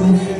Amen.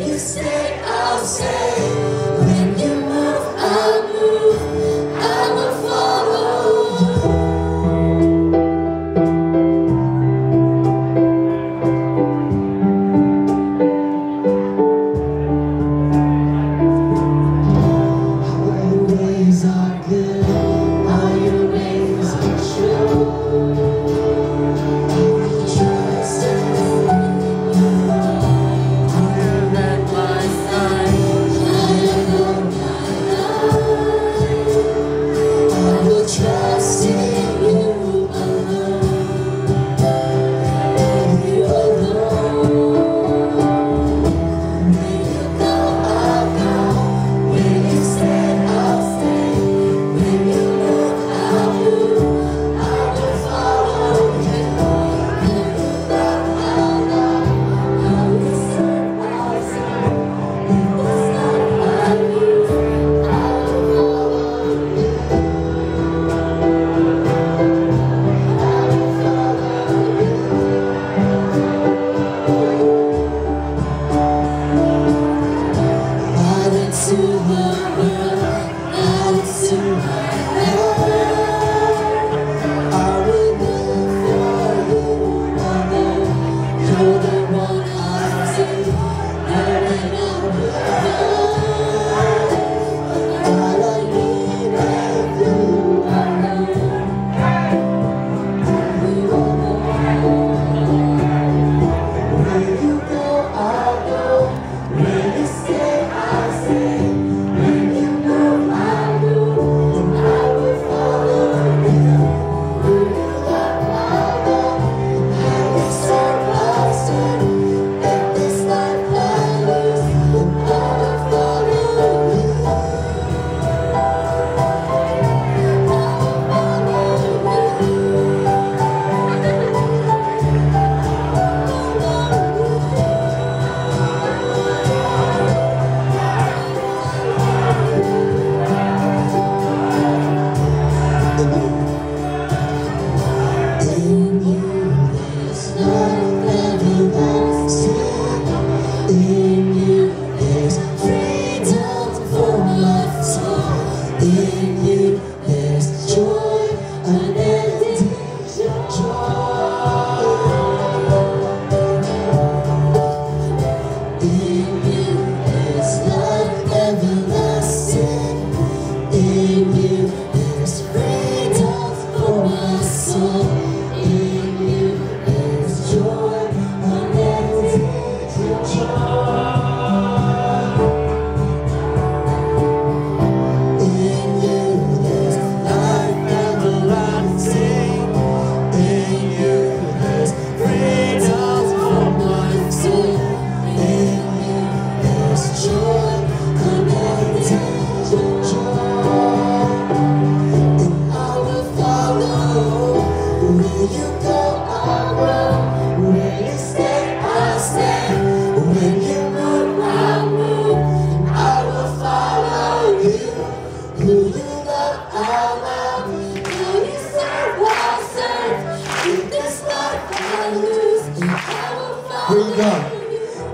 Where you go,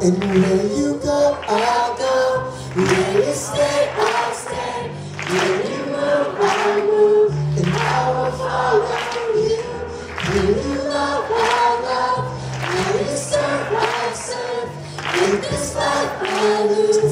And where you go, I'll go. Where you stay, I'll stay. Where you move, I move. And I will follow you. Where you love, I love. Where you serve, I serve. In this life, I lose.